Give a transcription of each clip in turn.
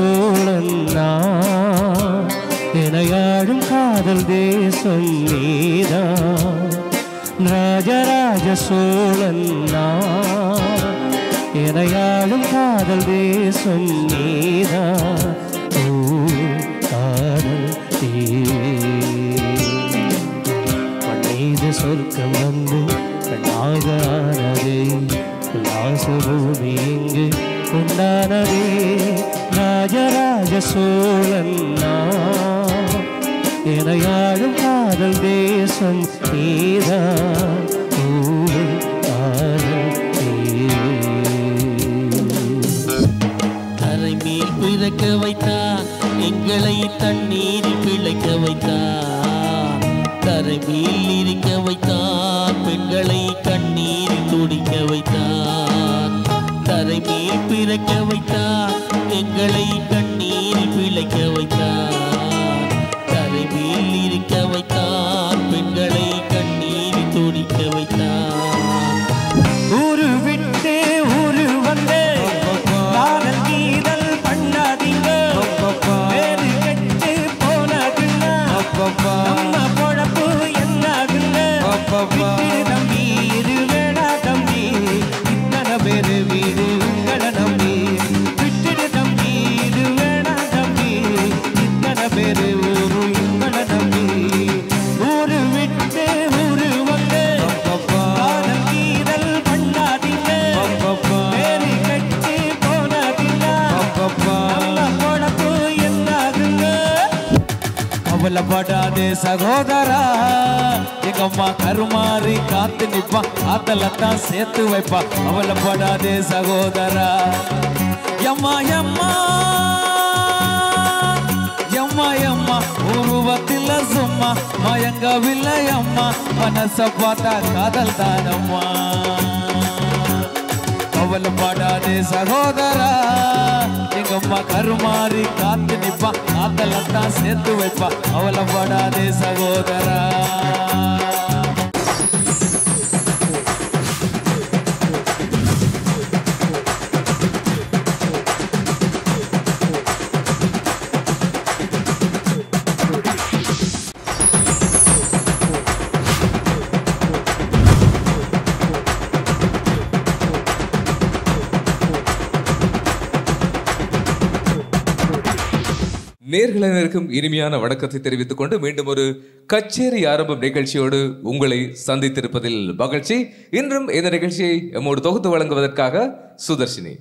சோழன் நான் இணையாடும் காதல் தேசம் நீதா ராஜராஜ சோழன் நான் இணையாடும் காதல் தேசம் சோழன் நான் காதல் தேசம் நீதான் பூவே பிறக்க வைத்தார் எங்களை தண்ணீரில் பிழைக்க வைத்தார் தரை இருக்க வைத்தார் பெண்களை கண்ணீரில் துடிக்க வைத்தார் தரை பிறக்க வைத்தார் எங்களை நீரில் பிழைக்க வைத்தார். சகோதரா எங்க அம்மா கருமாறி காத்து நிப்பா காத்தலத்தான் சேர்த்து வைப்பா. கவலைப்படாதே சகோதரா. எம்மா எம்மா எம்மா எம்மா உருவத்தில் சும்மா மயங்கவில்லை அம்மா. மனச பார்த்தா காதல் தானம்மா. படாதே சகோதரா. எங்க கருமாறி காத்து நிப்பா காத்தலத்தான் சேர்த்து வைப்பா. கவலைப்படாதே சகோதரா. நேர்களினருக்கும் இனிமையான வணக்கத்தை தெரிவித்துக் கொண்டு மீண்டும் ஒரு கச்சேரி ஆரம்பம் நிகழ்ச்சியோடு உங்களை சந்தித்திருப்பதில் மகிழ்ச்சி. இன்றும் இந்த நிகழ்ச்சியை எம்மோடு தொகுத்து வழங்குவதற்காக சுதர்ஷினி.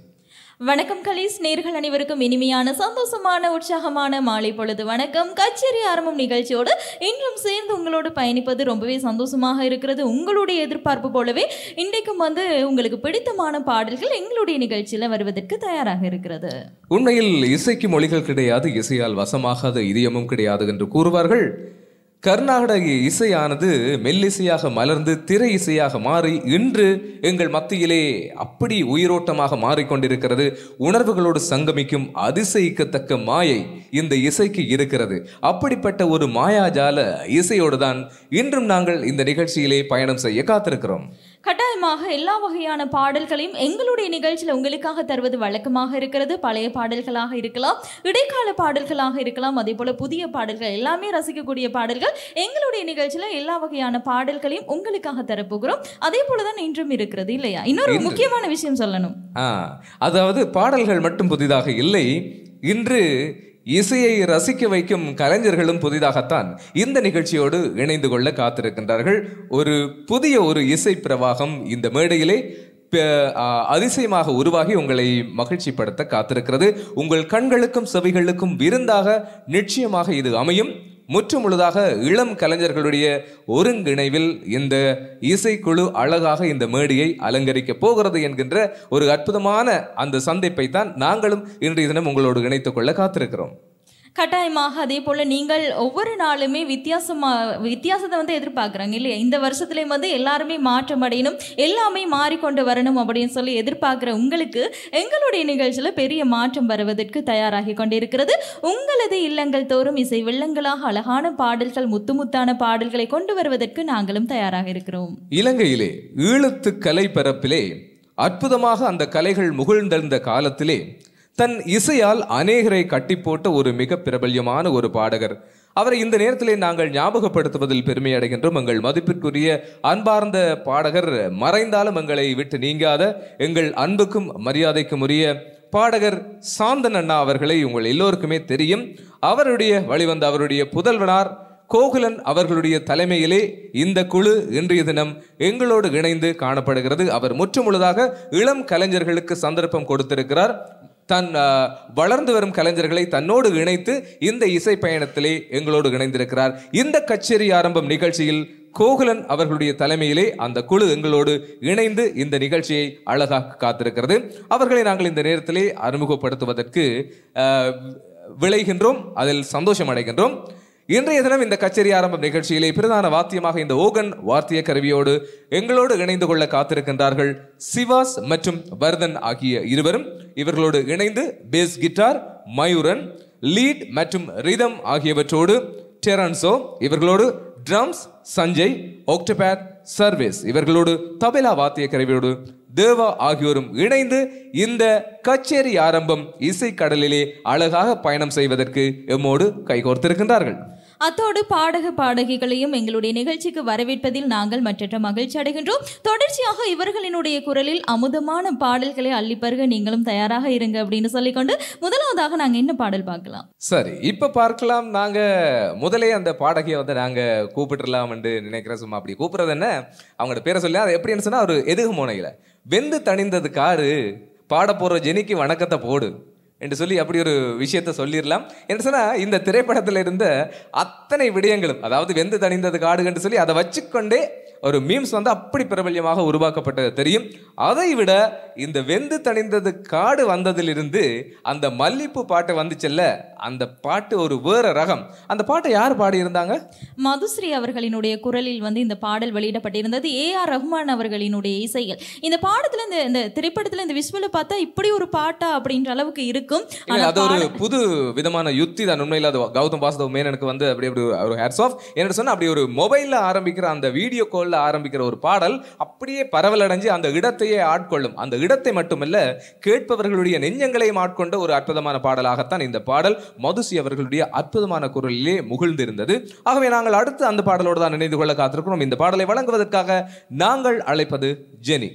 வணக்கம் கலீஸ். நேர்கள் அனைவருக்கும் இனிமையான சந்தோஷமான உற்சாகமான மாலை பொழுது வணக்கம். கச்சேரி ஆரம்பம் நிகழ்ச்சியோடு இன்றும் சேர்ந்து உங்களோடு பயணிப்பது ரொம்பவே சந்தோஷமாக இருக்கிறது. உங்களுடைய எதிர்பார்ப்பு போலவே இன்றைக்கும் வந்து உங்களுக்கு பிடித்தமான பாடல்கள் எங்களுடைய நிகழ்ச்சியில் வருவதற்கு தயாராக இருக்கிறது. உண்மையில் இசைக்கு மொழிகள் கிடையாது இசையால் வசமாகாத இதயமும் கிடையாது என்று கூறுவார்கள். கர்நாடக இசையானது மெல்லிசையாக மலர்ந்து திரை இசையாக மாறி இன்று எங்கள் மத்தியிலே அப்படி உயிரோட்டமாக மாறிக்கொண்டிருக்கிறது. உணர்வுகளோடு சங்கமிக்கும் அதிசயிக்கத்தக்க மாயை இந்த இசைக்கு இருக்கிறது. அப்படிப்பட்ட ஒரு மாயாஜால இசையோடு தான் இன்றும் நாங்கள் இந்த நிகழ்ச்சியிலே பயணம் செய்ய காத்திருக்கிறோம். கட்டாயமாக எல்லா வகையான பாடல்களையும் எங்களுடைய நிகழ்ச்சியில் உங்களுக்காக தருவது வழக்கமாக இருக்கிறது. பழைய பாடல்களாக இருக்கலாம் இடைக்கால பாடல்களாக இருக்கலாம் அதே போல புதிய பாடல்கள் எல்லாமே ரசிக்கக்கூடிய பாடல்கள் எங்களுடைய நிகழ்ச்சியில் எல்லா வகையான பாடல்களையும் உங்களுக்காக தரப்போகிறோம். அதே போல தான் இன்றும் இருக்கிறது இல்லையா? இன்னொரு. முக்கியமான விஷயம் சொல்லணும். அதாவது பாடல்கள் மட்டும் புதிதாக இல்லை. இன்று இசையை ரசிக்க வைக்கும் கலைஞர்களும் புதிதாகத்தான் இந்த நிகழ்ச்சியோடு இணைந்து கொள்ள காத்திருக்கின்றார்கள். ஒரு புதிய ஒரு இசை பிரவாகம் இந்த மேடையிலே அதிசயமாக உருவாகி உங்களை மகிழ்ச்சிப்படுத்த காத்திருக்கிறது. உங்கள் கண்களுக்கும் செவிகளுக்கும் விருந்தாக நிச்சயமாக இது அமையும். முற்று முழுதாக இளம் கலைஞர்களுடைய ஒருங்கிணைவில் இந்த இசைக்குழு அழகாக இந்த மேடையை அலங்கரிக்க போகிறது என்கின்ற ஒரு அற்புதமான அந்த சந்திப்பை தான் நாங்களும் இன்றைய தினம் உங்களோடு இணைத்துக் கொள்ள காத்திருக்கிறோம். கட்டாயமாக அதே போல் நீங்கள் ஒவ்வொரு நாளுமே வித்தியாசமாக வித்தியாசத்தை வந்து எதிர்பார்க்குறாங்க இல்லையா? இந்த வருஷத்துலேயும் வந்து எல்லாருமே மாற்றம் அடையணும் எல்லாமே மாறிக்கொண்டு வரணும் அப்படின்னு சொல்லி எதிர்பார்க்குற உங்களுக்கு எங்களுடைய நிகழ்ச்சியில் பெரிய மாற்றம் வருவதற்கு தயாராகி கொண்டிருக்கிறது. உங்களது இல்லங்கள் தோறும் இசை வெள்ளங்களாக அழகான பாடல்கள் முத்து முத்தான பாடல்களை கொண்டு வருவதற்கு நாங்களும் தயாராக இருக்கிறோம். இலங்கையிலே ஈழத்து கலை பரப்பிலே அற்புதமாக அந்த கலைகள் முகிழ்ந்தெழுந்த காலத்திலே தன் இசையால் அநேகரை கட்டி போட்ட ஒரு மிக பிரபல்யமான ஒரு பாடகர். அவரை இந்த நேரத்திலே நாங்கள் ஞாபகப்படுத்துவதில் பெருமை அடைகின்றோம். எங்கள் மதிப்பிற்குரிய அன்பார்ந்த பாடகர் மறைந்தாலும் எங்களை விட்டு நீங்காத எங்கள் அன்புக்கும் மரியாதைக்கும் உரிய பாடகர் சாந்தன் அண்ணா அவர்களை உங்கள் எல்லோருக்குமே தெரியும். அவருடைய வழிவந்த அவருடைய புதல்வனார் கோகுலன் அவர்களுடைய தலைமையிலே இந்த குழு இன்றைய தினம் எங்களோடு இணைந்து காணப்படுகிறது. அவர் முற்றுமுழுதாக இளம் கலைஞர்களுக்கு சந்தர்ப்பம் கொடுத்திருக்கிறார். தன் வளர்ந்து வரும் கலைஞர்களை தன்னோடு இணைத்து இந்த இசை பயணத்திலே எங்களோடு இணைந்திருக்கிறார். இந்த கச்சேரி ஆரம்பம் நிகழ்ச்சியில் கோகுலன் அவர்களுடைய தலைமையிலே அந்த குழு எங்களோடு இணைந்து இந்த நிகழ்ச்சியை அழகாக காத்திருக்கிறது. அவர்களை நாங்கள் இந்த நேரத்திலே அறிமுகப்படுத்துவதற்கு விளைகின்றோம் அதில் சந்தோஷம் அடைகின்றோம். இன்றைய தினம் இந்த கச்சேரி ஆரம்பம் நிகழ்ச்சியிலே பிரதான வாத்தியமாக இந்த ஓகன் வாத்திய கருவியோடு எங்களோடு இணைந்து கொள்ள காத்திருக்கின்றார்கள் சிவாஸ் மற்றும் வர்தன் ஆகிய இருவரும். இவர்களோடு இணைந்து பேஸ் கிட்டார் மயூரன் லீட் மற்றும் ரிதம் ஆகியவற்றோடு டெரன்சோ இவர்களோடு ட்ரம்ஸ் சஞ்சய் ஒக்டபேட் சர்வேஸ் இவர்களோடு தபிலா வாத்திய கருவியோடு தேவா ஆகியோரும் இணைந்து இந்த கச்சேரி ஆரம்பம் இசைக்கடலிலே அழகாக பயணம் செய்வதற்கு எம்மோடு கைகோர்த்திருக்கின்றார்கள். அத்தோடு பாடக பாடகிகளையும் எங்களுடைய நிகழ்ச்சிக்கு வரவேற்பதில் நாங்கள் மற்றற்ற மகிழ்ச்சி அடைகின்றோம். தொடர்ச்சியாக இவர்களினுடைய குரலில் அமுதமான பாடல்களை அள்ளிப்பருக நீங்களும் தயாராக இருங்க அப்படின்னு சொல்லிக்கொண்டு முதலாவதாக நாங்கள் என்ன பாடல் பார்க்கலாம்? சரி இப்ப பார்க்கலாம். நாங்க முதலே அந்த பாடகியை வந்து நாங்க கூப்பிட்டுலாம் என்று நினைக்கிறேன். சும்மா அப்படி கூப்பிடுறது என்ன? அவங்களோட பேரை சொல்லி அது எப்படின்னு சொன்னா ஒரு எதுகு மோனையில வெந்து தணிந்தது காரு பாட போற ஜெனிக்கு வணக்கத்தை போடு. என்று சொல்லி அப்படி ஒரு விஷயத்த சொல்லிடலாம். என்று சொன்னால் இந்த திரைப்படத்தில் இருந்த அத்தனை விடயங்களும் அதாவது வெந்து தணிந்தது காடு சொல்லி அதை வச்சுக்கொண்டே ஒரு மீம்ஸ் வந்து அப்படி பிரபல்யமாக உருவாக்கப்பட்டது தெரியும். அதை விட இந்த வெந்து தணிந்தது காடு வந்ததிலிருந்து அந்த மல்லிப்பூ பாட்டு வந்துச்சுல்ல அந்த பாட்டு ஒரு வேற ரகம். அந்த பாட்டை யார் பாடியிருந்தாங்க? மதுஸ்ரீ அவர்களினுடைய குரலில் வந்து இந்த பாடல் வெளியிடப்பட்டிருந்தது. ஏ ஆர் ரஹ்மான் அவர்களினுடைய இசைகள். இந்த பாடத்துல இந்த இந்த திரைப்படத்துல இந்த விஷுவலை பார்த்தா இப்படி ஒரு பாட்டா அப்படின்ற அளவுக்கு இருக்கும். அது ஒரு புது விதமான யுக்தி தான். உண்மையில அது கௌதம் வாசுதவ் மேனனுக்கு வந்து அப்படி அப்படி ஒரு ஹேட்ஸ் ஆஃப் என்ன சொன்னா அப்படி ஒரு மொபைல்ல ஆரம்பிக்கிற அந்த வீடியோ கால்ல ஆரம்பிக்கிற ஒரு பாடல் அப்படியே பரவலடைஞ்சு அந்த இடத்தையே ஆட்கொள்ளும். அந்த இடத்தை மட்டுமல்ல கேட்பவர்களுடைய நெஞ்சங்களையும் ஆட்கொண்ட ஒரு அற்புதமான பாடலாகத்தான் இந்த பாடல். மதுசி அவர்களுடைய அற்புதமான குரலிலே முகிழ்ந்திருந்தது. ஆகவே நாங்கள் அடுத்து அந்த பாடலோடு தான் நினைந்து கொள்ள காத்திருக்கிறோம். இந்த பாடலை வழங்குவதற்காக நாங்கள் அழைப்பது ஜெனி.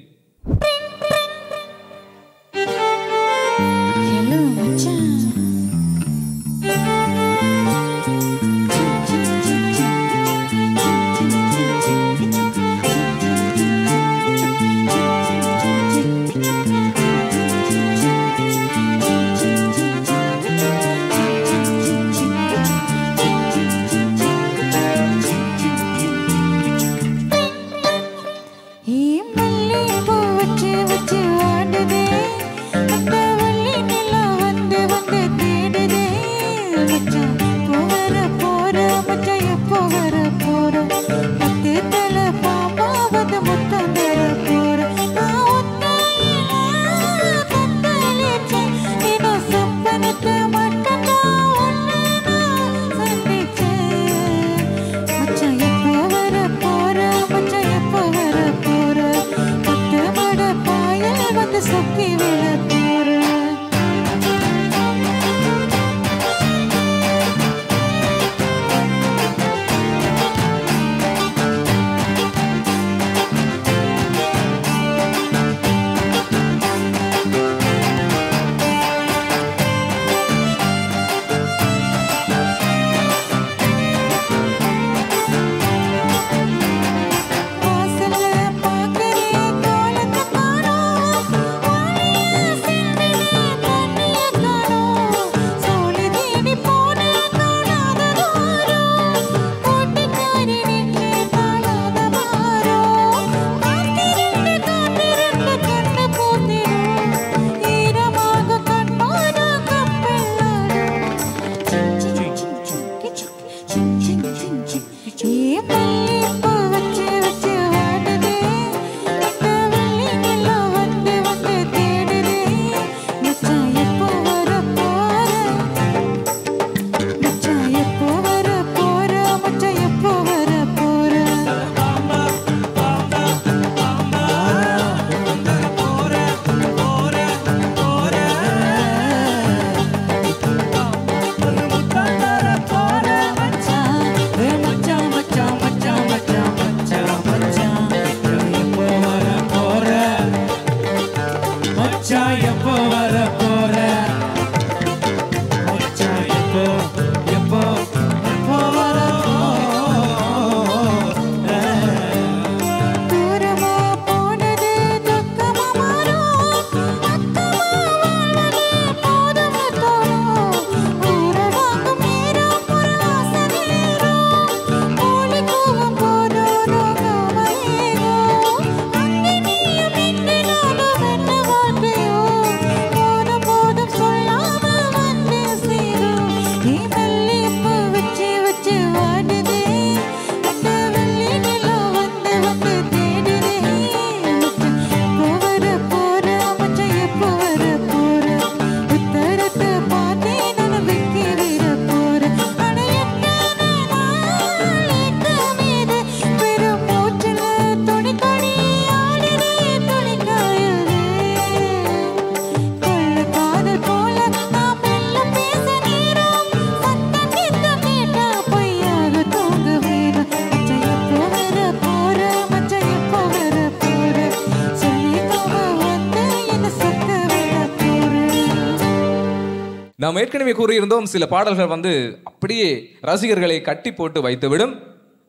ஏற்கனவே கூறியிருந்தோம் சில பாடல்கள் வந்து அப்படியே ரசிகர்களை கட்டி போட்டு வைத்துவிடும்.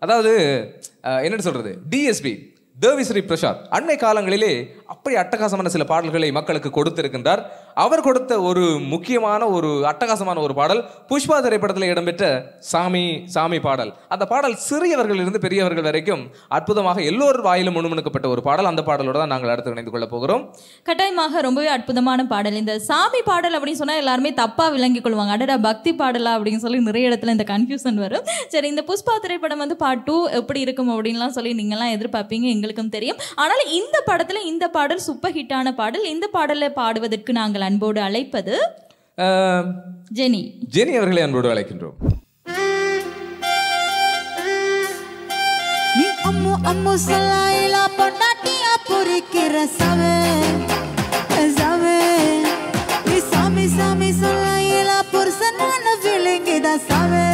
அதாவது அஹ், சொல்றது? டிஎஸ்பி தேவிஸ்ரீ பிரசாத் அண்மை காலங்களிலே அப்படி அட்டகாசமான சில பாடல்களை மக்களுக்கு கொடுத்திருக்கின்றார். அவர் கொடுத்த ஒரு முக்கியமான ஒரு அட்டகாசமான ஒரு பாடல் புஷ்பா திரைப்படத்தில் இடம்பெற்ற சாமி சாமி பாடல். அந்த பாடல் சிறியவர்களிலிருந்து பெரியவர்கள் வரைக்கும் அற்புதமாக எல்லோர் வாயிலும் முணுமுணுக்கப்பட்ட ஒரு பாடல். அந்த பாடலோட தான் நாங்கள் அடுத்து இணைந்து கொள்ள போகிறோம். கட்டாயமாக ரொம்பவே அற்புதமான பாடல். இந்த சாமி பாடல் அப்படின்னு சொன்னால் எல்லாருமே தப்பாக விளங்கிக் கொள்வாங்க. அடடா பக்தி பாடலா அப்படின்னு சொல்லி நிறைய இடத்துல இந்த கன்ஃபியூஷன் வரும். சரி இந்த புஷ்பா திரைப்படம் வந்து பார்ட் டூ எப்படி இருக்கும் அப்படின்லாம் சொல்லி நீங்கள்லாம் எதிர்பார்ப்பீங்க எங்களுக்கும் தெரியும். ஆனால் இந்த படத்தில் இந்த பாடல் சூப்பர் ஹிட்டான பாடல். இந்த பாடலை பாடுவதற்கு நாங்கள் அன்போடு அழைப்பது ஜெனி. ஜெனி அவர்களை அன்போடு அழைக்கின்றோம். நீ அம்மு அம்மு சலாயிலா பொண்டாட்டியா பொறிக்கிற சவே சவே. நீ சாமி சாமி சலாயிலா புருஷனான விளங்கித சவே சவே.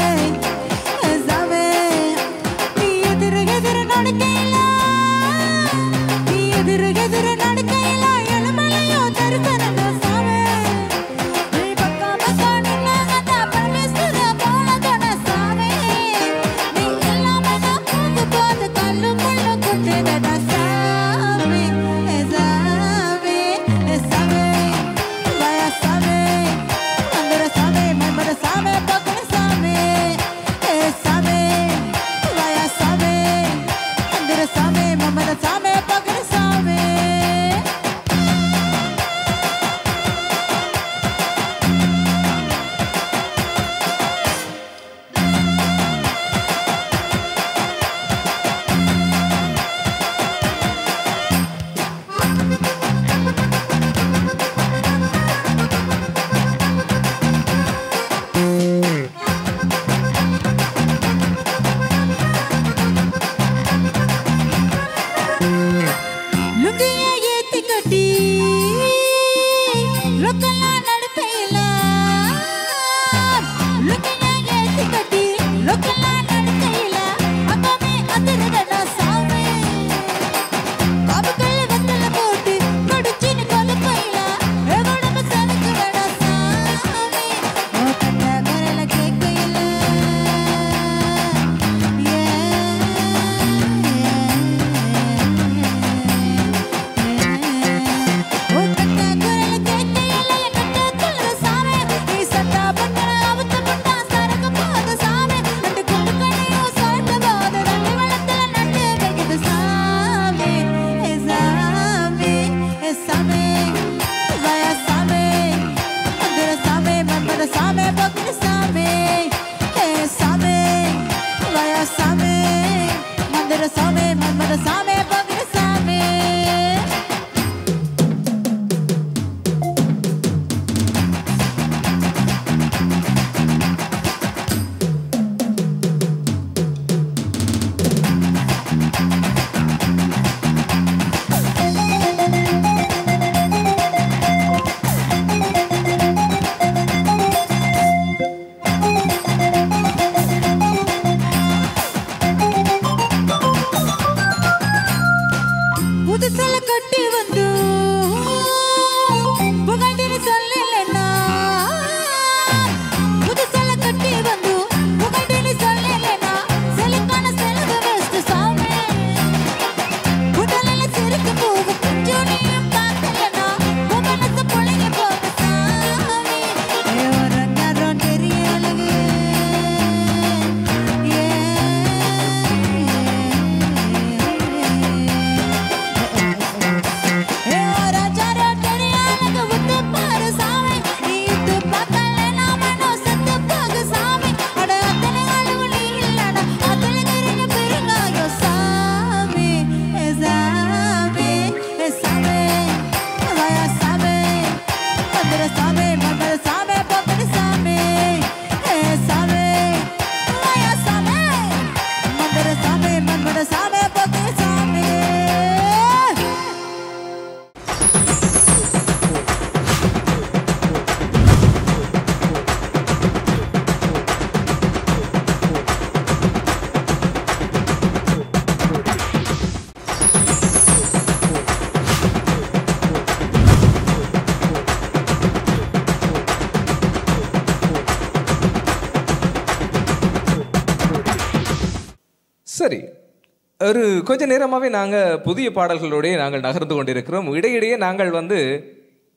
ஒரு கொஞ்ச நேரமாகவே நாங்கள் புதிய பாடல்களோடே நாங்கள் நகர்ந்து கொண்டிருக்கிறோம். இடையிடையே நாங்கள் வந்து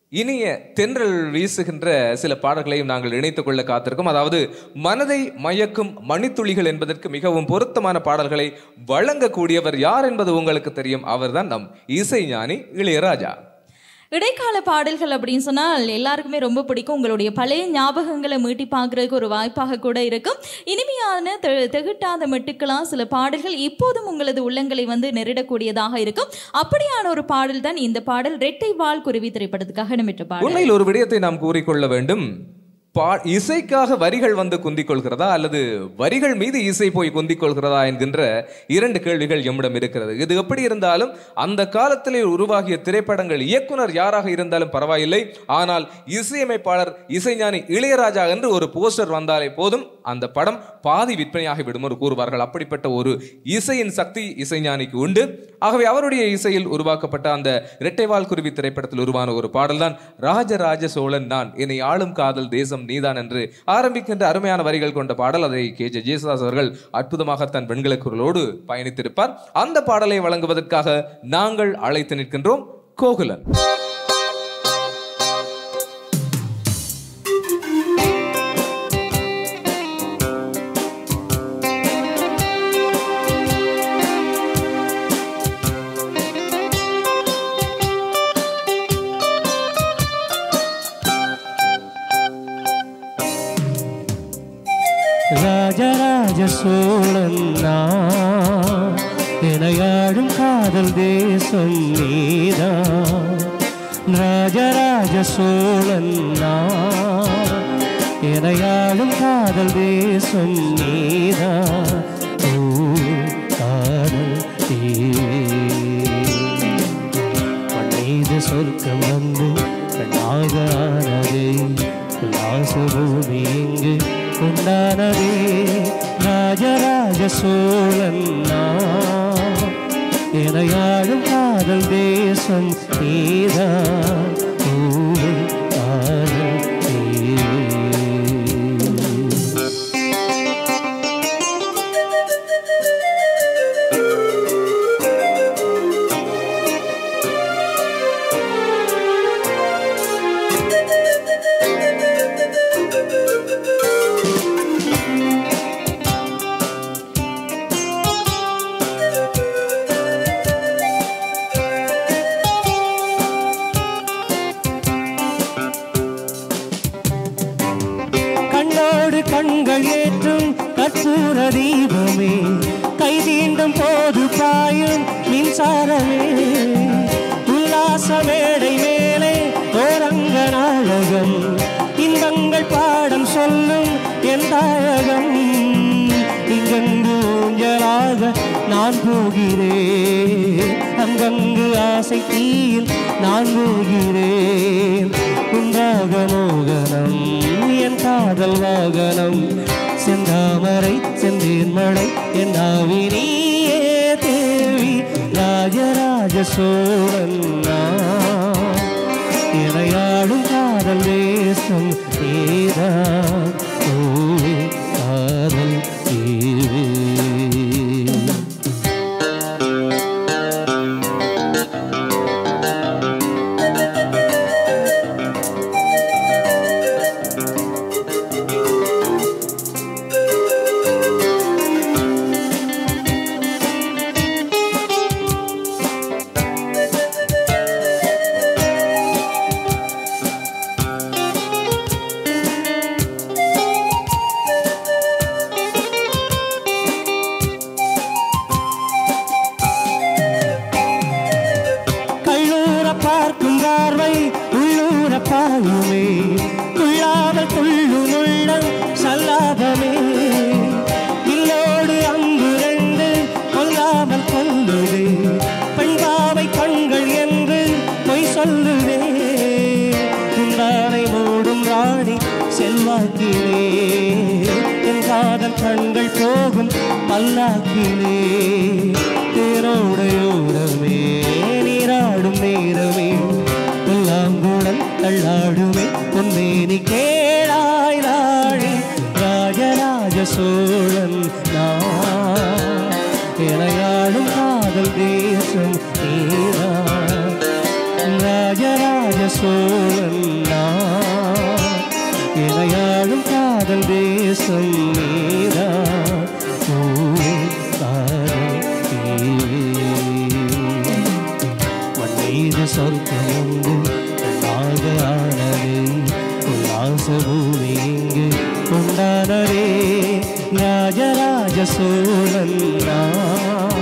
இனிய தென்றல் வீசுகின்ற சில பாடல்களையும் நாங்கள் இணைத்துக் கொள்ள காத்திருக்கோம். அதாவது மனதை மயக்கும் மணித்துளிகள் என்பதற்கு மிகவும் பொருத்தமான பாடல்களை வழங்கக்கூடியவர் யார் என்பது உங்களுக்கு தெரியும். அவர்தான் நம் இசைஞானி இளையராஜா. இடைக்கால பாடல்கள் அப்படின்னு சொன்னால் எல்லாருக்குமே ரொம்ப பிடிக்கும். உங்களுடைய பழைய ஞாபகங்களை மீட்டி பார்க்குறதுக்கு ஒரு வாய்ப்பாக கூட இருக்கும். இனிமையான தெ- திகட்டாத மெட்டுக்கெல்லாம் சில பாடல்கள் இப்போதும் உங்களது உள்ளங்களை வந்து நெருடக்கூடியதாக இருக்கும். அப்படியான ஒரு பாடல் தான் இந்த பாடல் ரெட்டை வால் குருவி திரைப்படத்துக்காக இடம்பெற்ற பாடல். உண்மையில் ஒரு விடயத்தை நாம் கூறிக்கொள்ள வேண்டும். பா இசைக்காக வரிகள் வந்து குந்திக் கொள்கிறதா அல்லது வரிகள் மீது இசை போய் குந்திக் கொள்கிறதா என்கின்ற இரண்டு கேள்விகள் எம்மிடம் இருக்கிறது. இது எப்படி இருந்தாலும் அந்த காலத்திலே உருவாகிய திரைப்படங்கள் இயக்குனர் யாராக இருந்தாலும் பரவாயில்லை. ஆனால் இசையமைப்பாளர் இசைஞானி இளையராஜா என்று ஒரு போஸ்டர் வந்தாலே போதும். அந்த படம் பாதி விற்பனையாகி விடும் என்று கூறுவார்கள். அப்படிப்பட்ட ஒரு இசையின் சக்தி இசைஞானிக்கு உண்டு. ஆகவே அவருடைய இசையில் உருவாக்கப்பட்ட அந்த இரட்டைவால் குருவி திரைப்படத்தில் உருவான ஒரு பாடல்தான் ராஜராஜ சோழன் நான் என்னை ஆளும் காதல் தேசம் நீதான் என்று ஆரம்பிக்கின்ற அருமையான வரிகள் கொண்ட பாடல். அதை கே. ஜே. ஜேசுதாஸ் அவர்கள் அற்புதமாக தன் வெண்கல குரலோடு பயணித்திருப்பார். அந்த பாடலை வழங்குவதற்காக நாங்கள் அழைத்து நிற்கின்றோம் கோகுலன். ராஜராஜ சோழன் நான் எனையாடும் காதல் தேசம் நீதான். ராஜராஜ சோழன் நான் எனையாடும் காதல் தேசம் நீதான். ஓ காதல் மண்ணீது சொர்க்கம் வந்து கண்ணாக ஆனதே உல்லாசபூமி இங்கு உண்டானதே ராஜராஜ சோழன் நான் எனையாடும் காதல் தேசம் நீதான் உல்லாச மேடை மேலே ஓரங்க நாடகம் இன்பங்கள் பாடம் சொல்லும் என் தாயகம். இங்கங்கு ஊஞ்சலாக நான் போகிறேன். அங்கங்கு ஆசை தீயில் நான் போகிறேன். உண்டாக மோகனம் என் காதல் வாகனம். செந்தாமரை செந்தேன் மழை என் ஆவினியே ராஜராஜ சோழன் நான் இணையாடும் காதல் கண்கள் போகும் பல்லாக்கிலே. தேரோடையோரமே நீராடும் நேரமே. புல்லாங்குழல் தள்ளாடுமே பொன்னேனி கேளாய் நாழி. ராஜராஜ சோழன் இளையாடும் காதல் தேசம் நீதான் ராஜராஜ சோழன் நான்.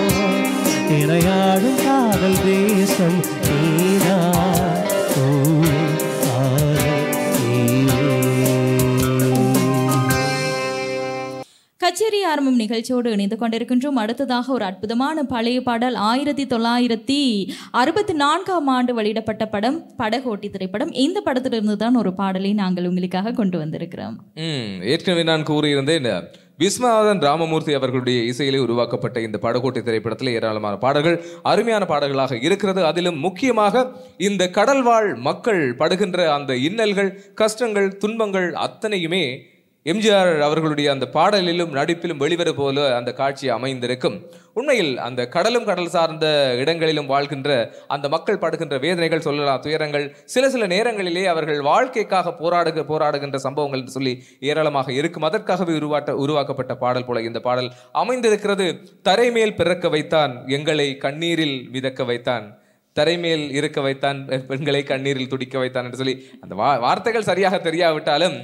இணையாடும் காதல் தேசம் நீதா கச்சேரி ஆரம்பம் நிகழ்ச்சியோடு இணைந்து கொண்டிருக்கின்றோம். அடுத்ததாக ஒரு அற்புதமான பழைய பாடல் ஆயிரத்தி தொள்ளாயிரத்தி அறுபத்தி நான்காம் ஆண்டு வெளியிடப்பட்ட படம் படகோட்டி திரைப்படம். இந்த படத்திலிருந்து தான் ஒரு பாடலை நாங்கள் உங்களுக்காக கொண்டு வந்திருக்கிறோம். ம் ஏற்கனவே நான் கூறியிருந்தேன். விஸ்வநாதன் ராமமூர்த்தி அவர்களுடைய இசையிலே உருவாக்கப்பட்ட இந்த படகோட்டை திரைப்படத்தில் ஏராளமான பாடல்கள் அருமையான பாடல்களாக இருக்கிறது. அதிலும் முக்கியமாக இந்த கடல்வாழ் மக்கள் படுகின்ற அந்த இன்னல்கள் கஷ்டங்கள் துன்பங்கள் அத்தனையுமே எம்ஜிஆர் அவர்களுடைய அந்த பாடலிலும் நடிப்பிலும் வெளிவர போல அந்த காட்சி அமைந்திருக்கும். உண்மையில் அந்த கடலும் கடல் சார்ந்த இடங்களிலும் வாழ்கின்ற அந்த மக்கள் படுகின்ற வேதனைகள் சொல்லலாம் துயரங்கள் சில சில நேரங்களிலே அவர்கள் வாழ்க்கைக்காக போராடுக போராடுகின்ற சம்பவங்கள் என்று சொல்லி ஏராளமாக இருக்கும். அதற்காகவே உருவாட்ட உருவாக்கப்பட்ட பாடல் போல இந்த பாடல் அமைந்திருக்கிறது. தரைமேல் பிறக்க வைத்தான் எங்களை கண்ணீரில் மிதக்க வைத்தான். தரைமேல் இருக்க வைத்தான் பெண்களை கண்ணீரில் துடிக்க வைத்தான் என்று சொல்லி அந்த வா- வார்த்தைகள் சரியாக தெரியாவிட்டாலும்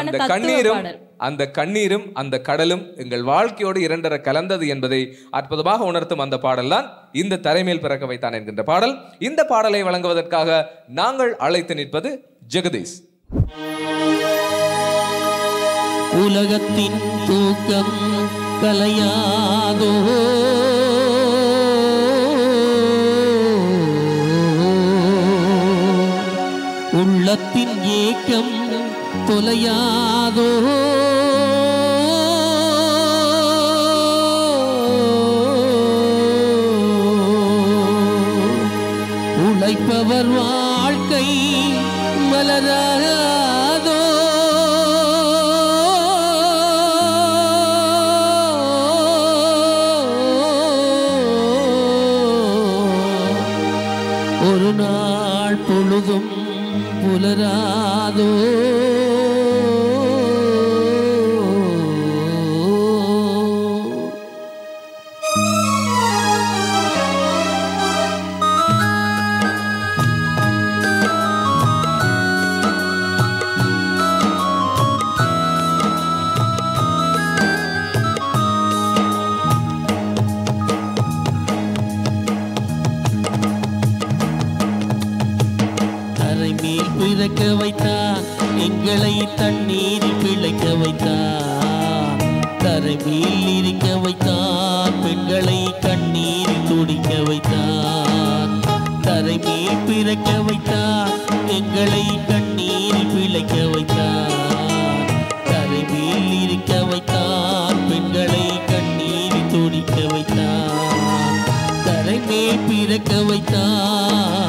அந்த கண்ணீரும் பாடல். அந்த கண்ணீரும் அந்த கடலும் எங்கள் வாழ்க்கையோடு இரண்டர கலந்தது என்பதை அற்புதமாக உணர்த்தும் அந்த பாடல்தான் இந்த தரைமேல் பிறக்க வைத்தான் என்கின்ற பாடல். இந்த பாடலை வழங்குவதற்காக நாங்கள் அழைத்து நிற்பது ஜெகதீஷ். உலகத்தின் தூக்கம் கலையாதோ? உள்ளத்தின் ஏக்கம் தொலையாதோ? உழைப்பவர் வாழ்க்கை மலராதோ? பிழைக்க வைத்தார். எங்களை கண்ணீரில் பிழைக்க வைத்தார். தரை இருக்க வைத்தார். பெண்களை கண்ணீரில் துடிக்க வைத்தார். கரை மேல் பிறக்க வைத்தார்.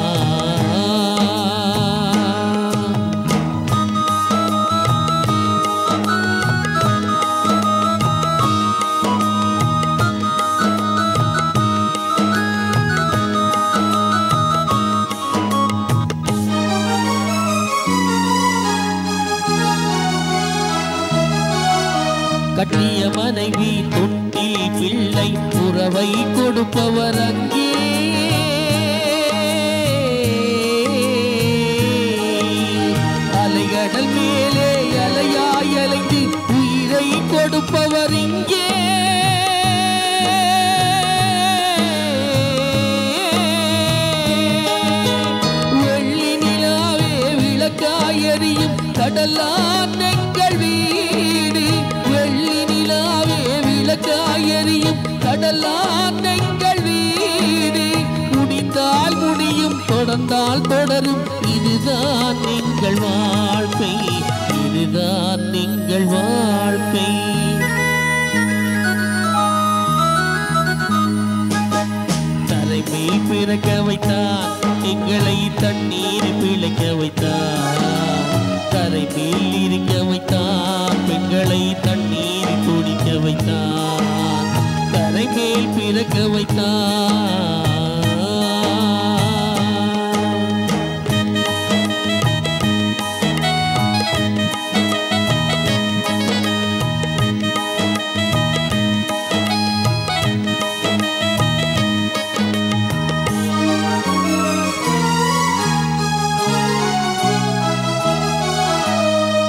உறவை கொடுப்பவர் அங்கே கடலான் எங்கள் வீடு முடிந்தால் முடியும் தொடர்ந்தால் தொடரும். இதுதான் நீங்கள் வாழ்க்கை. இதுதான் நீங்கள் வாழ்க்கை. தலைமையில் பிறக்க வைத்தான் எங்களை தண்ணீர் பிழைக்க வைத்தான் தரைமேல் இருக்க வைத்தான் பெண்களை தண்ணீர் குடிக்க வைத்தான் தரைமேல் மேல் பிறக்க வைத்தான்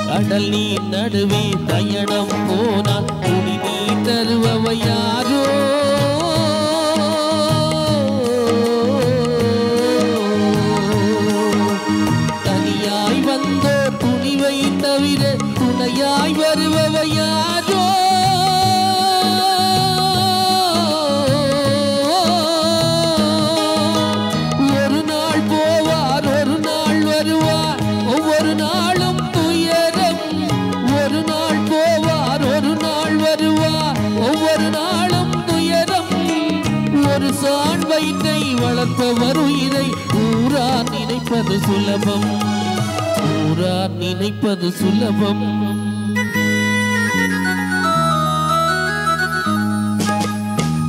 கடல் நடுவே சுலபம். ஊரார் நினைப்பது சுலபம்.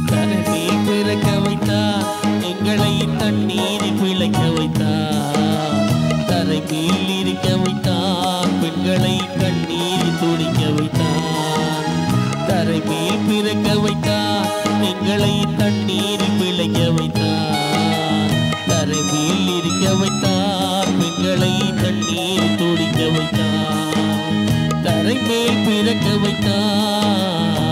தனமே பிறக்க வைத்தார் எங்களை தண்ணீரில் பிழைக்க வைத்தார். தரை மேல் இருக்க வைத்தார் பெண்களை கண்ணீர் துடிக்க வைத்தார். தரை மேல் பிறக்க வைத்தார் எங்களை தண்ணீரில் பிழைக்க வைத்தார். மேல் பிறக்க வைத்தார்.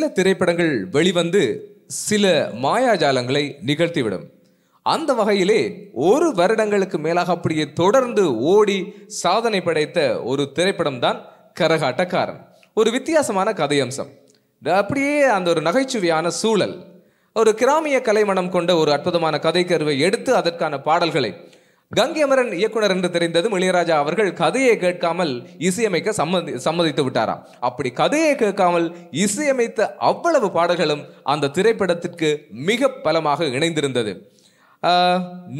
சில திரைப்படங்கள் வெளிவந்து சில மாயாஜாலங்களை நிகழ்த்திவிடும். அந்த வகையிலே ஒரு வருடங்களுக்கு மேலாக அப்படியே தொடர்ந்து ஓடி சாதனை படைத்த ஒரு திரைப்படம் தான் கரகாட்டக்காரன். ஒரு வித்தியாசமான கதையம்சம். அப்படியே அந்த ஒரு நகைச்சுவையான சூழல். ஒரு கிராமிய கலைமணம் கொண்ட ஒரு அற்புதமான கதை கருவை எடுத்து அதற்கான பாடல்களை கங்கை அமரன் இயக்குனர் என்று தெரிந்ததும் இளையராஜா அவர்கள் கதையை கேட்காமல் இசையமைக்க சம்மதி சம்மதித்து விட்டாராம். அப்படி கதையை கேட்காமல் இசையமைத்த அவ்வளவு பாடல்களும் அந்த திரைப்படத்திற்கு மிக பலமாக இணைந்திருந்தது.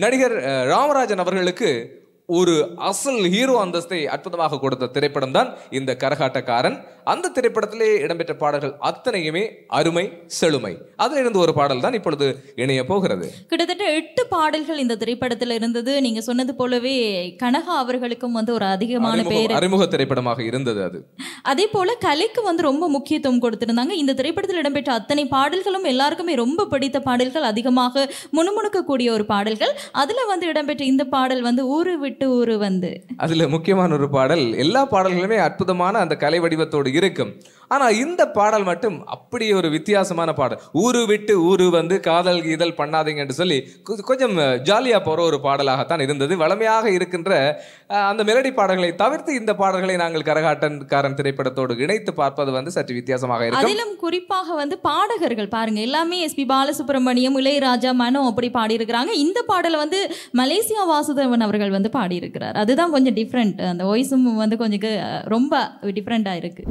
நடிகர் ராமராஜன் அவர்களுக்கு ஒரு அசல் ஹீரோ அந்தஸ்தை அற்புதமாக கொடுத்த திரைப்படம் தான் இந்த கரகாட்டக்காரன். அந்த திரைப்படத்திலே இடம்பெற்ற பாடல்கள் அத்தனையுமே அருமை செழுமை. அதில் இருந்து ஒரு பாடல் தான் இப்பொழுது இணைய போகிறது. கிட்டத்தட்ட எட்டு பாடல்கள் இந்த திரைப்படத்துல இருந்தது. நீங்க சொன்னது போலவே கனகா அவர்களுக்கும் வந்து ஒரு அதிகமான பேர். அறிமுக திரைப்படமாக இருந்தது அது. அதே போல கலைக்கு வந்து ரொம்ப முக்கியத்துவம் கொடுத்திருந்தாங்க. இந்த திரைப்படத்தில் இடம்பெற்ற அத்தனை பாடல்களும் எல்லாருக்குமே ரொம்ப பிடித்த பாடல்கள். அதிகமாக முணுமுணுக்கக்கூடிய ஒரு பாடல்கள். அதுல வந்து இடம்பெற்ற இந்த பாடல் வந்து ஊரு விட்டு ஊரு வந்து. அதுல முக்கியமான ஒரு பாடல் எல்லா பாடல்களுமே அற்புதமான அந்த கலை வடிவத்தோடு இருக்கும். ஆனா இந்த பாடல் மட்டும் அப்படியே ஒரு வித்தியாசமான பாடல். ஊரு விட்டு ஊரு வந்து காதல் கீதல் பண்ணாதீங்கன்னு சொல்லி கொஞ்சம் ஜாலியா போற ஒரு பாடலாகத்தான் இருந்தது. வளமையாக இருக்கின்ற அந்த மெலடி பாடல்களை தவிர்த்து இந்த பாடல்களை நாங்கள் கரகாட்டன்காரன் திரைப்படத்தோடு இணைத்து பார்ப்பது வந்து சற்று வித்தியாசமாக இருக்கும். அதிலும் குறிப்பாக வந்து பாடகர்கள் பாருங்க. எல்லாமே எஸ்பி பாலசுப்ரமணியம் இளையராஜா மனோ அப்படி பாடியிருக்கிறாங்க. இந்த பாடலை வந்து மலேசியா வாசுதேவன் அவர்கள் வந்து பாடியிருக்கிறார். அதுதான் கொஞ்சம் டிஃப்ரெண்ட் அந்த வாய்ஸும் வந்து கொஞ்சம் ரொம்ப டிஃப்ரெண்ட்டாக இருக்கு.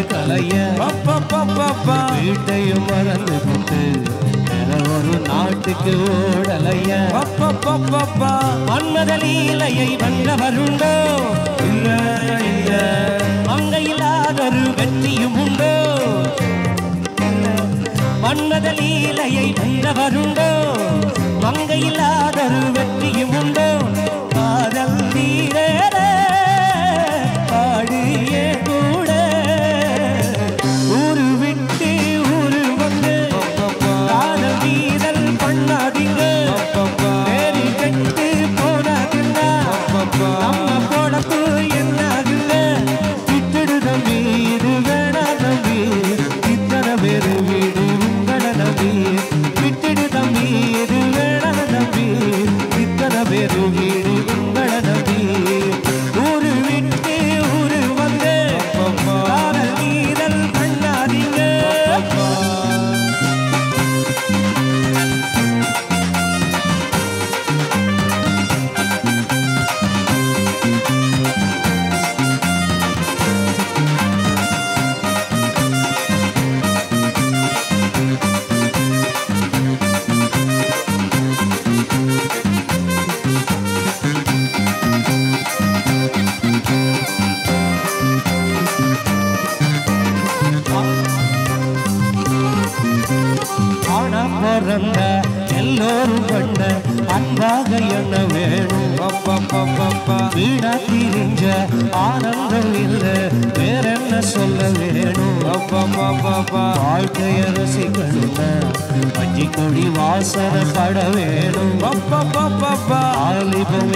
நடக்கலைய வீட்டையும் மறந்து வேற ஒரு நாட்டுக்கு ஓடலைய? மன்மத லீலையை வந்தவருண்டோ? இல்ல இல்ல. அங்க இல்லாதொரு வெற்றியும் உண்டோ? மன்மத லீலையை வென்றவருண்டோ மங்க இல்லாதொரு வெற்றியும் உண்டோ?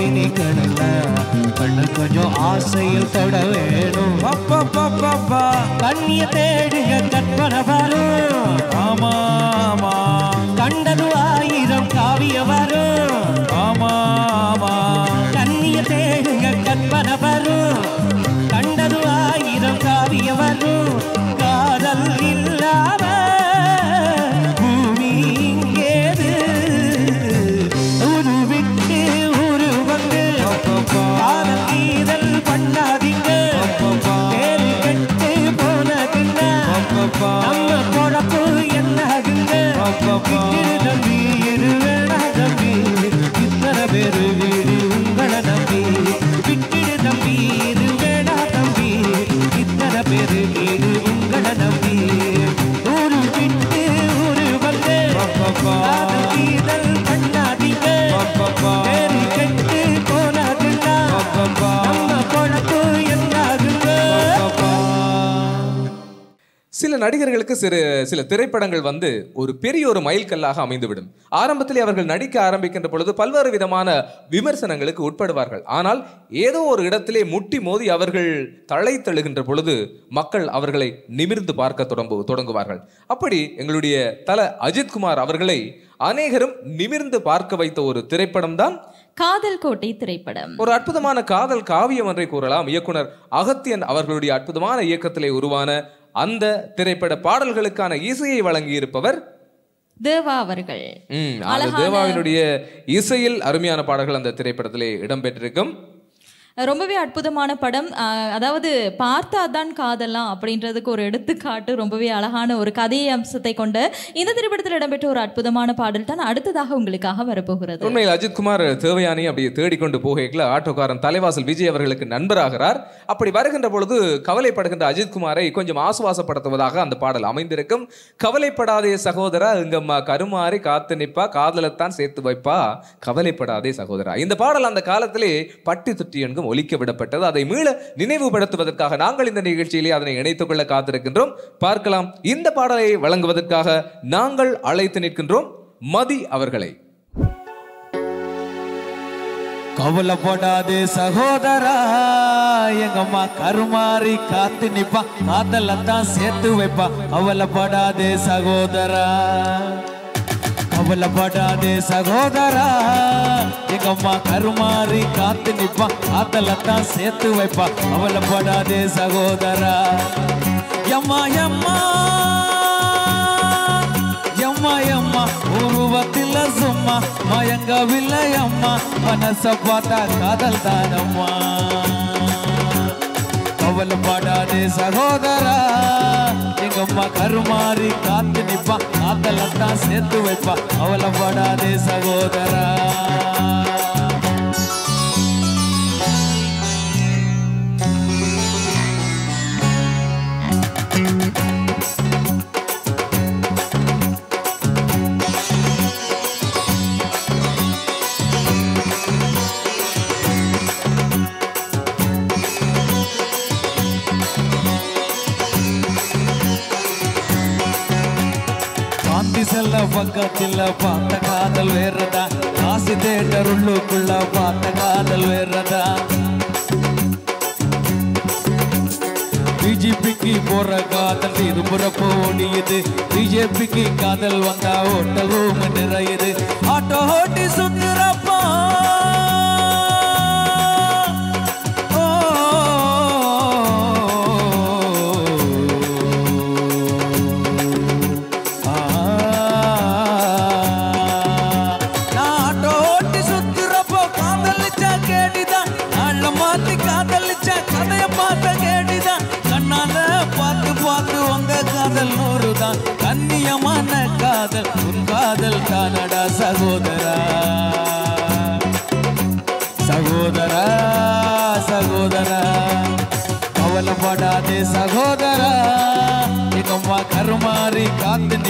ஆலிபம் இனிக்கணும்னா கண்ணு கொஞ்சம் ஆசையில் தொட வேணும். கண்ணிய தேடுங்க கற்பனை வரும் ஆமா ஆமா கண்டது ஆயிரம் காவிய வரும் Oh. நடிகர்களுக்கு சிறு சில திரைப்படங்கள் வந்து ஒரு பெரிய ஒரு மைல்கல்லாக அமைந்துவிடும். ஆரம்பத்திலே அவர்கள் நடிக்க ஆரம்பிக்கின்ற பொழுது பல்வேறு விதமான விமர்சனங்களுக்கு உட்படுவார்கள். ஆனால் ஏதோ ஒரு இடத்திலே முட்டி மோதி அவர்கள் தலை தழுகின்ற பொழுது மக்கள் அவர்களை நிமிர்ந்து பார்க்க தொடங்கு தொடங்குவார்கள். அப்படி எங்களுடைய தல அஜித்குமார் அவர்களை அநேகரும் நிமிர்ந்து பார்க்க வைத்த ஒரு திரைப்படம் தான் காதல் கோட்டை திரைப்படம். ஒரு அற்புதமான காதல் காவியம் ஒன்றை கூறலாம். இயக்குனர் அகத்தியன் அவர்களுடைய அற்புதமான இயக்கத்திலே உருவான அந்த திரைப்பட பாடல்களுக்கான இசையை வழங்கியிருப்பவர் தேவா அவர்கள். தேவாவினுடைய இசையில் அருமையான பாடல்கள் அந்த திரைப்படத்திலே இடம்பெற்றிருக்கும். ரொம்பவே அற்புதமான படம். அதாவது அதாவது பார்த்தாதான் காதலாம் அப்படின்றதுக்கு ஒரு எடுத்துக்காட்டு ரொம்பவே அழகான ஒரு கதை அம்சத்தை கொண்ட இந்த திரைப்படத்தில் இடம்பெற்ற ஒரு அற்புதமான பாடல் தான் அடுத்ததாக உங்களுக்காக வரப்போகிறது. உண்மையில் அஜித்குமார் தேவையானி அப்படியே தேடிக்கொண்டு போகைக்குள்ள ஆட்டோக்காரன் தலைவாசல் விஜய் அவர்களுக்கு நண்பராகிறார். அப்படி வருகின்ற பொழுது கவலைப்படுகின்ற அஜித்குமாரை கொஞ்சம் ஆசுவாசப்படுத்துவதாக அந்த பாடல் அமைந்திருக்கும். கவலைப்படாதே சகோதரா எங்கம்மா கருமாறி காத்து நிற்பா காதலத்தான் சேர்த்து வைப்பா. கவலைப்படாதே சகோதரா. இந்த பாடல் அந்த காலத்திலே பட்டி துட்டி என்கும் ஒலிக்க விடப்பட்டது. அதை மீள நினைவுபடுத்துவதற்காக நாங்கள் இந்த நிகழ்ச்சியிலே அதனை இணைத்துக் கொள்ள காத்திருக்கின்றோம். பார்க்கலாம் இந்த பாடலை வழங்குவதற்காக நாங்கள் அழைத்து நிற்கின்றோம் மதி அவர்களை. கவலைப்படாதே சகோதரா எங்கம்மா கருமாறி காத்து நிப்பா. காதலத்தான் சேர்த்து வைப்பா. கவலைப்படாதே சகோதரா. கவலைப்படாதே சகோதரா. எங்க அம்மா கருமாறி காத்து நிப்பா. காத்தலத்தான் சேர்த்து வைப்பா. கவலைப்படாதே சகோதரா. எம்மா எம்மா. எம்மா எம்மா. உருவத்தில் சும்மா. மயங்கவில்லை அம்மா. மனச பார்த்தா காதல் தானம்மா கவலைப்படாதே சகோதரா. எங்கம்மா கருமாறி காத்து நிப்பா காத்தலத்தான் சேர்த்து வைப்பா. கவலைப்படாதே சகோதரா. பக்கத்தில் பார்த்த காதல் வேறதா? காசு தேட்டர் உள்ளுக்குள்ள பார்த்த காதல் வேறதா? பிஜேபிக்கு போற காதல் இருபுறப்பு ஓடியது பிஜேபிக்கு காதல் வந்தா ஹோட்டல் ரூம் நிறையுது. ஆட்டோ ஓட்டி சுத்துறப்பா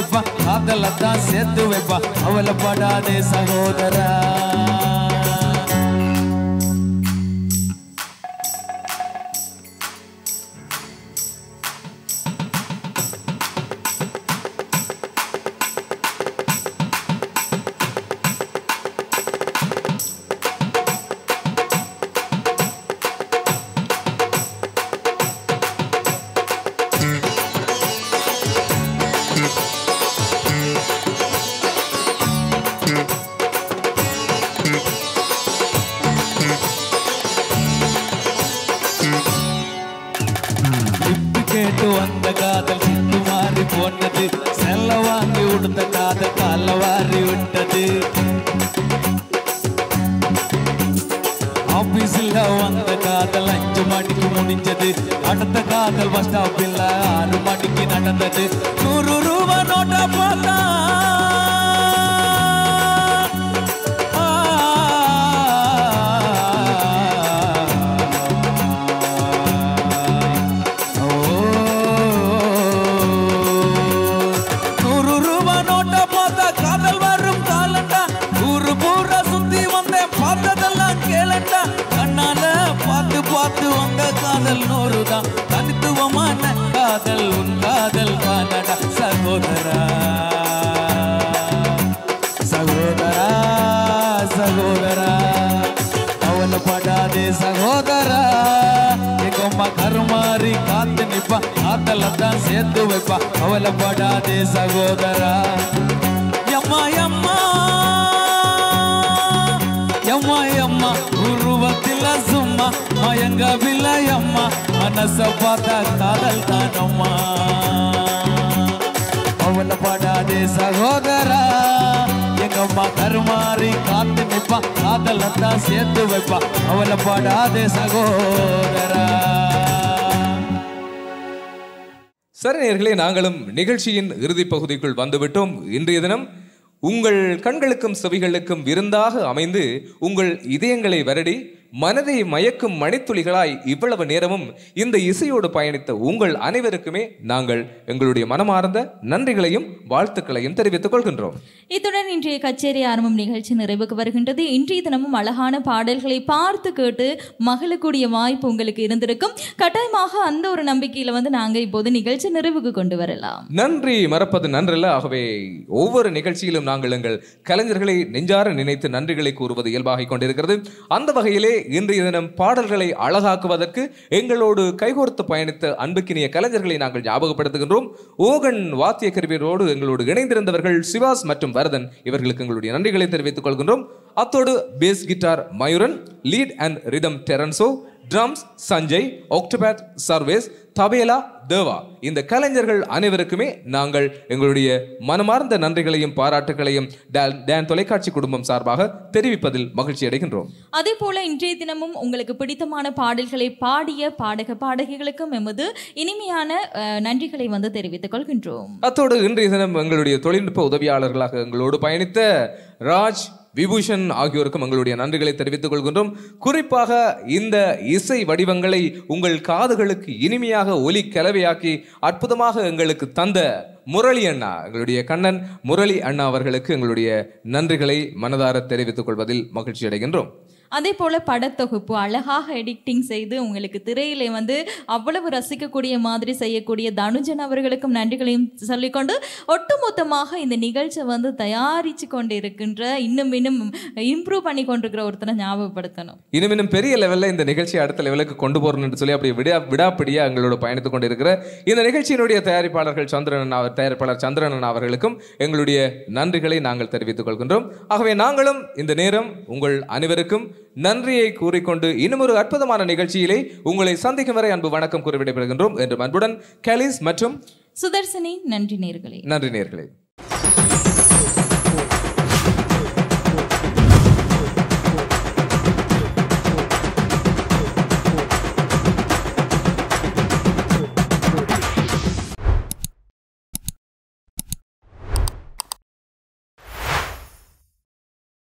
காத்து நிப்பா காதலத்தான் சேர்த்து சகோதரா எங்க அம்மா கருமாறி காத்து நிப்பா காதலத்தான் சேர்த்து வைப்பா. அவளை பாடாதே சகோதரா. சரி நேயர்களே நாங்களும் நிகழ்ச்சியின் இறுதி பகுதிக்குள் வந்துவிட்டோம். இன்றைய தினம் உங்கள் கண்களுக்கும் செவிகளுக்கும் விருந்தாக அமைந்து உங்கள் இதயங்களை வருடி மனதை மயக்கும் மணித்துளிகளாய் இவ்வளவு நேரமும் இந்த இசையோடு பயணித்த உங்கள் அனைவருக்குமே நாங்கள் எங்களுடைய மனமார்ந்த நன்றிகளையும் வாழ்த்துக்களையும் தெரிவித்துக் கொள்கின்றோம். இத்துடன் இன்றைய கச்சேரி ஆரம்பம் நிகழ்ச்சி நிறைவுக்கு வருகின்றது. இன்றைய தினமும் அழகான பாடல்களை பார்த்து கேட்டு மகிழக்கூடிய வாய்ப்பு உங்களுக்கு இருந்திருக்கும். கட்டாயமாக அந்த ஒரு நம்பிக்கையில வந்து நாங்க இப்போது நிகழ்ச்சி நிறைவுக்கு கொண்டு வரலாம். நன்றி மறப்பது நன்றல்ல. ஆகவே ஒவ்வொரு நிகழ்ச்சியிலும் நாங்கள் எங்கள் கலைஞர்களை நெஞ்சார நினைத்து நன்றிகளை கூறுவது இயல்பாகிக் கொண்டிருக்கிறது. அந்த வகையிலே இன்றைய தினம் பாடல்களை அழகாக்குவதற்கு எங்களோடு கைகோர்த்து பயணித்த அன்புக்கினிய கலைஞர்களை நாங்கள் ஞாபகப்படுத்துகின்றோம். ஓகன் வாத்திய கருவியரோடு எங்களோடு இணைந்திருந்தவர்கள் சிவாஸ் மற்றும் வரதன் இவர்களுக்கு எங்களுடைய நன்றிகளை தெரிவித்துக் கொள்கின்றோம். அத்தோடு bass guitar Mayuran lead and rhythm டெரன்சோ drums Sanjay octopad services tabla Deva. இந்த கலைஞர்கள் அனைவருக்குமே நாங்கள் எங்களுடைய மனமார்ந்த நன்றிகளையும் பாராட்டுகளையும் டான் தொலைக்காட்சி குடும்பம் சார்பாக தெரிவிப்பதில் மகிழ்ச்சி அடைகின்றோம். அதே போல இன்றைய தினமும் உங்களுக்கு பிடித்தமான பாடல்களை பாடிய பாடக பாடகிகளுக்கும் எமது இனிமையான நன்றிகளை வந்து தெரிவித்துக் கொள்கின்றோம். அத்தோடு இன்றைய தினம் எங்களுடைய தொழில்நுட்ப உதவியாளர்களாக எங்களோடு பயணித்த ராஜ் விபூஷன் ஆகியோருக்கும் எங்களுடைய நன்றிகளை தெரிவித்துக் கொள்கின்றோம். குறிப்பாக இந்த இசை வடிவங்களை உங்கள் காதுகளுக்கு இனிமையாக ஒலி கலவையாக்கி அற்புதமாக எங்களுக்கு தந்த முரளி அண்ணா எங்களுடைய கண்ணன் முரளி அண்ணா அவர்களுக்கு எங்களுடைய நன்றிகளை மனதார தெரிவித்துக் கொள்வதில் மகிழ்ச்சி அடைகின்றோம் அதே போல படத்தொகுப்பு அழகாக எடிட்டிங் செய்து உங்களுக்கு திரையிலே வந்து அவ்வளவு ரசிக்கக்கூடிய மாதிரி செய்யக்கூடிய தனுஜன் அவர்களுக்கும் நன்றிகளையும் சொல்லிக்கொண்டு ஒட்டுமொத்தமாக இந்த நிகழ்ச்சியை வந்து தயாரித்து கொண்டு இருக்கின்ற இன்னும் இன்னும் இம்ப்ரூவ் பண்ணி கொண்டிருக்கிற ஒருத்தனை ஞாபகப்படுத்தணும். இன்னும் இன்னும் பெரிய லெவலில் இந்த நிகழ்ச்சியை அடுத்த லெவலுக்கு கொண்டு போறோம்னு சொல்லி அப்படி விடா விடாப்பிடியாக எங்களோட பயணித்துக் கொண்டிருக்கிற இந்த நிகழ்ச்சியினுடைய தயாரிப்பாளர்கள் சந்திரன் அவர் தயாரிப்பாளர் சந்திரன் அவர்களுக்கும் எங்களுடைய நன்றிகளை நாங்கள் தெரிவித்துக் கொள்கின்றோம். ஆகவே நாங்களும் இந்த நேரம் உங்கள் அனைவருக்கும் நன்றியை கூறிக்கொண்டு இன்னும் ஒரு அற்புதமான நிகழ்ச்சியிலே உங்களை சந்திக்கும் வரை அன்பு வணக்கம் கூறி விடைபெறுகின்றோம். என்று அன்புடன் கலிஸ் மற்றும் சுதர்சனி நன்றி நேர்களே. நன்றி நேர்களே.